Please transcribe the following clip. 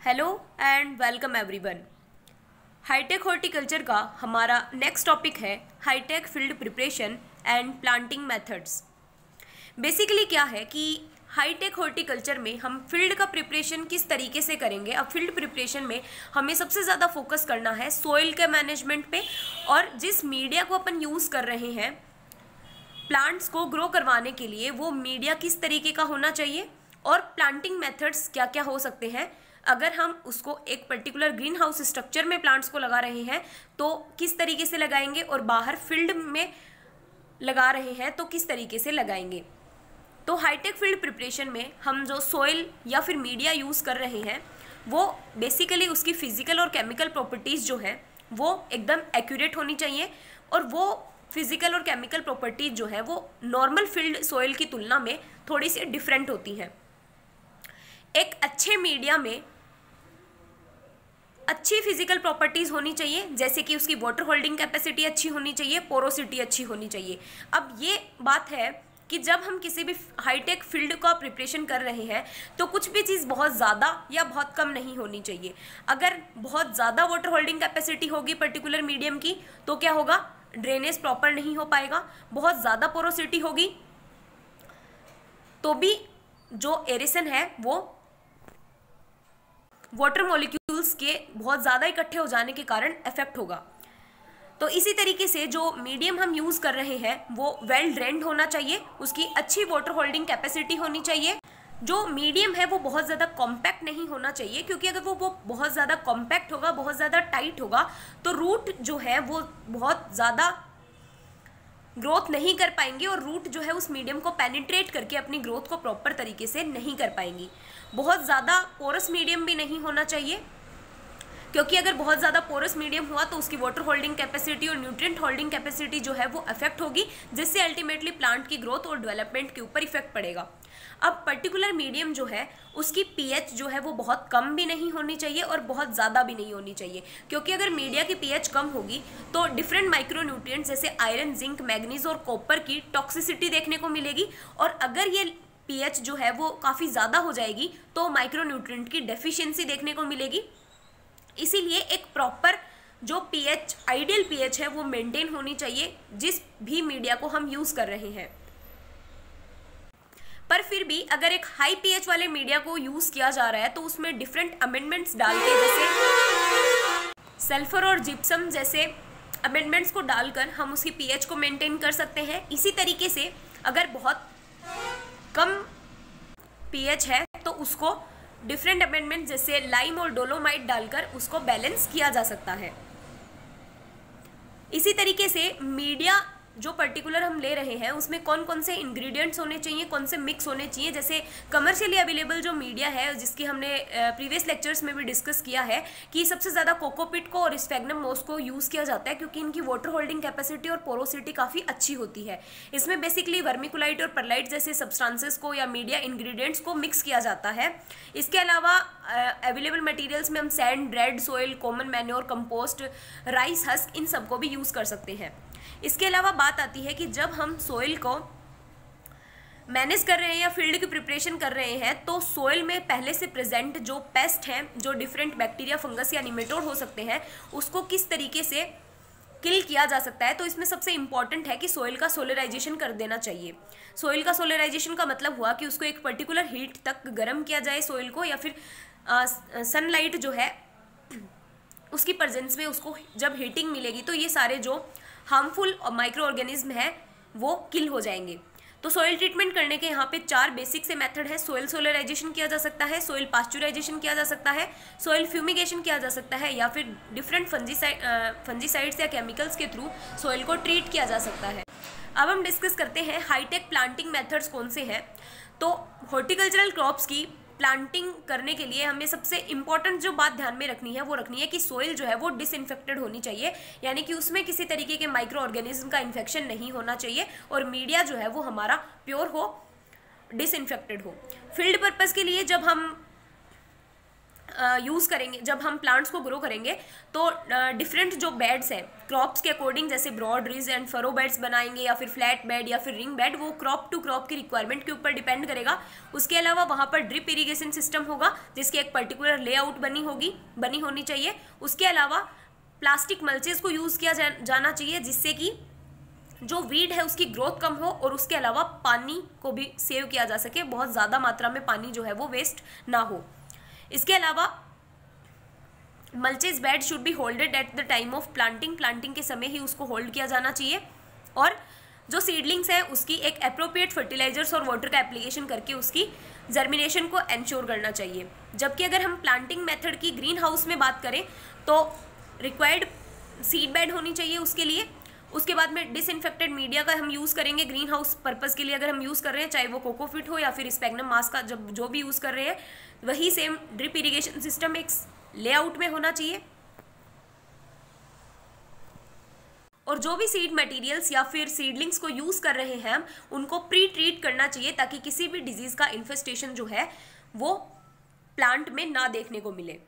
Hello and welcome everyone hi tech horticulture का हमारा next topic है hi tech field preparation and planting methods basically क्या है कि हाईटेक हॉर्टिकल्चर में हम फ़ील्ड का प्रिपरेशन किस तरीके से करेंगे? अब फ़ील्ड प्रिपरेशन में हमें सबसे ज़्यादा फोकस करना है सोइल के मैनेजमेंट पे और जिस मीडिया को अपन यूज़ कर रहे हैं प्लांट्स को ग्रो करवाने के लिए वो मीडिया किस तरीके का होना चाहिए और प्लांटिंग मेथड्स क्या क्या हो सकते हैं? अगर हम उसको एक पर्टिकुलर ग्रीन हाउस स्ट्रक्चर में प्लांट्स को लगा रहे हैं तो किस तरीके से लगाएँगे और बाहर फ़ील्ड में लगा रहे हैं तो किस तरीके से लगाएँगे? तो हाईटेक फ़ील्ड प्रिपरेशन में हम जो सोइल या फिर मीडिया यूज़ कर रहे हैं, वो बेसिकली उसकी फ़िज़िकल और केमिकल प्रॉपर्टीज़ जो हैं, वो एकदम एक्यूरेट होनी चाहिए और वो फ़िज़िकल और केमिकल प्रॉपर्टीज़ जो है, वो नॉर्मल फ़ील्ड सोइल की तुलना में थोड़ी सी डिफरेंट होती हैं। एक अच्छे मीडिया में अच्छी फ़िज़िकल प्रॉपर्टीज़ होनी चाहिए, जैसे कि उसकी वाटर होल्डिंग कैपेसिटी अच्छी होनी चाहिए पोरोसिटी अच्छी होनी चाहिए। अब ये बात है कि जब हम किसी भी हाईटेक फ़ील्ड का प्रिपरेशन कर रहे हैं तो कुछ भी चीज़ बहुत ज़्यादा या बहुत कम नहीं होनी चाहिए। अगर बहुत ज़्यादा वाटर होल्डिंग कैपेसिटी होगी पर्टिकुलर मीडियम की तो क्या होगा? ड्रेनेज प्रॉपर नहीं हो पाएगा। बहुत ज़्यादा पोरोसिटी होगी तो भी जो एरिसन है, वो वाटर मॉलिक्यूल्स के बहुत ज़्यादा इकट्ठे हो जाने के कारण इफ़ेक्ट होगा। तो इसी तरीके से जो मीडियम हम यूज़ कर रहे हैं, वो वेल ड्रेंड होना चाहिए। उसकी अच्छी वाटर होल्डिंग कैपेसिटी होनी चाहिए। जो मीडियम है, वो बहुत ज़्यादा कॉम्पैक्ट नहीं होना चाहिए, क्योंकि अगर वो वो बहुत ज़्यादा कॉम्पैक्ट होगा, बहुत ज़्यादा टाइट होगा तो रूट जो है, वो बहुत ज़्यादा ग्रोथ नहीं कर पाएँगे और रूट जो है, उस मीडियम को पेनिट्रेट करके अपनी ग्रोथ को प्रॉपर तरीके से नहीं कर पाएँगी। बहुत ज़्यादा पोरस मीडियम भी नहीं होना चाहिए। क्योंकि अगर बहुत ज़्यादा पोरस मीडियम हुआ तो उसकी वाटर होल्डिंग कैपेसिटी और न्यूट्रिएंट होल्डिंग कैपेसिटी जो है वो अफेक्ट होगी, जिससे अल्टीमेटली प्लांट की ग्रोथ और डेवलपमेंट के ऊपर इफ़ेक्ट पड़ेगा। अब पर्टिकुलर मीडियम जो है, उसकी पीएच जो है वो बहुत कम भी नहीं होनी चाहिए और बहुत ज़्यादा भी नहीं होनी चाहिए। क्योंकि अगर मीडिया की पीएच कम होगी तो डिफरेंट माइक्रोन्यूट्रिएंट्स जैसे आयरन जिंक मैग्नीज और कॉपर की टॉक्सिसिटी देखने को मिलेगी और अगर ये पीएच जो है वो काफ़ी ज़्यादा हो जाएगी तो माइक्रोन्यूट्रिएंट की डेफिशिएंसी देखने को मिलेगी। इसीलिए एक प्रॉपर जो पीएच आइडियल पीएच है, वो मेंटेन होनी चाहिए, जिस भी मीडिया को हम यूज़ कर रहे हैं। पर फिर भी अगर एक हाई पीएच वाले मीडिया को यूज़ किया जा रहा है तो उसमें डिफरेंट अमेंडमेंट्स डाल के जैसे सल्फ़र और जिप्सम जैसे अमेंडमेंट्स को डालकर हम उसकी पीएच को मेंटेन कर सकते हैं। इसी तरीके से अगर बहुत कम पीएच है तो उसको डिफरेंट अमेंडमेंट जैसे लाइम और डोलोमाइट डालकर उसको बैलेंस किया जा सकता है। इसी तरीके से मीडिया जो पर्टिकुलर हम ले रहे हैं, उसमें कौन कौन से इंग्रेडिएंट्स होने चाहिए, कौन से मिक्स होने चाहिए? जैसे कमर्शियली अवेलेबल जो मीडिया है, जिसकी हमने प्रीवियस लेक्चर्स में भी डिस्कस किया है, कि सबसे ज़्यादा कोकोपिट को और स्फेगनम मोस को यूज़ किया जाता है, क्योंकि इनकी वाटर होल्डिंग कैपेसिटी और पोरोसिटी काफ़ी अच्छी होती है। इसमें बेसिकली वर्मिकुलाइट और परलाइट जैसे सब्सटांसेस को या मीडिया इन्ग्रीडियंट्स को मिक्स किया जाता है। इसके अलावा अवेलेबल मटीरियल्स में हम sand red soil common manure compost rice husk इन सबको भी यूज़ कर सकते हैं। इसके अलावा बात आती है कि जब हम सोइल को मैनेज कर रहे हैं या फ़ील्ड की प्रिपरेशन कर रहे हैं तो सोइल में पहले से प्रेजेंट जो पेस्ट हैं, जो डिफरेंट बैक्टीरिया फंगस या निमेटोड हो सकते हैं, उसको किस तरीके से किल किया जा सकता है तो इसमें सबसे इंपॉर्टेंट है कि सोइल का सोलराइजेशन कर देना चाहिए। सोइल का सोलराइजेशन का मतलब हुआ कि उसको एक पर्टिकुलर हीट तक गर्म किया जाए सोइल को, या फिर सनलाइट जो है, उसकी प्रजेंस में उसको जब हीटिंग मिलेगी तो ये सारे जो हार्मफुल माइक्रो ऑर्गेनिज्म है, वो किल हो जाएँगे। तो सोइल ट्रीटमेंट करने के यहाँ पे चार बेसिक से मेथड है। सोइल सोलराइजेशन किया जा सकता है सोइल पास्चुराइजेशन किया जा सकता है सोइल फ्यूमिगेशन किया जा सकता है, या फिर डिफरेंट फंजीसाइड फंजीसाइड्स या केमिकल्स के थ्रू सोइल को ट्रीट किया जा सकता है। अब हम डिस्कस करते हैं हाईटेक प्लांटिंग मेथड्स कौन से हैं। तो हॉर्टिकल्चरल क्रॉप्स की प्लांटिंग करने के लिए हमें सबसे इंपॉर्टेंट जो बात ध्यान में रखनी है, वो रखनी है कि सोइल जो है वो डिसइंफेक्टेड होनी चाहिए। यानी कि उसमें किसी तरीके के माइक्रो ऑर्गेनिज्म का इन्फेक्शन नहीं होना चाहिए और मीडिया जो है वो हमारा प्योर हो डिसइंफेक्टेड हो। फ़ील्ड पर्पज़ के लिए जब हम यूज़ करेंगे जब हम प्लांट्स को ग्रो करेंगे तो डिफरेंट जो बेड्स हैं क्रॉप्स के अकॉर्डिंग जैसे broad ridge and furrow beds बनाएँगे या फिर फ्लैट बेड या फिर रिंग बेड वो क्रॉप टू क्रॉप की रिक्वायरमेंट के ऊपर डिपेंड करेगा। उसके अलावा वहाँ पर ड्रिप इरीगेशन सिस्टम होगा जिसकी एक पर्टिकुलर लेआउट बनी होगी बनी होनी चाहिए। उसके अलावा प्लास्टिक मल्चेज को यूज़ किया जा, जाना चाहिए जिससे कि जो वीड है उसकी ग्रोथ कम हो और उसके अलावा पानी को भी सेव किया जा सके बहुत ज़्यादा मात्रा में पानी जो है वो वेस्ट ना हो। इसके अलावा mulches bed should be holded at the time of planting planting के समय ही उसको होल्ड किया जाना चाहिए। और जो सीडलिंग्स है, उसकी एक अप्रोप्रिएट फर्टिलाइजर्स और वाटर का एप्लीकेशन करके उसकी जर्मिनेशन को एंश्योर करना चाहिए। जबकि अगर हम प्लांटिंग मेथड की ग्रीन हाउस में बात करें तो रिक्वायर्ड सीड बेड होनी चाहिए उसके लिए। उसके बाद में डिसइनफेक्टेड मीडिया का हम यूज़ करेंगे ग्रीन हाउस पर्पज़ के लिए, अगर हम यूज़ कर रहे हैं, चाहे वो कोकोफिट हो या फिर स्पेगनम मास्क का, जब जो भी यूज़ कर रहे हैं, वही सेम ड्रिप इरीगेशन सिस्टम एक लेआउट में होना चाहिए। और जो भी सीड मटेरियल्स या फिर सीडलिंग्स को यूज़ कर रहे हैं हम, उनको प्री ट्रीट करना चाहिए, ताकि किसी भी डिज़ीज़ का इन्फेस्टेशन जो है, वो प्लांट में ना देखने को मिले।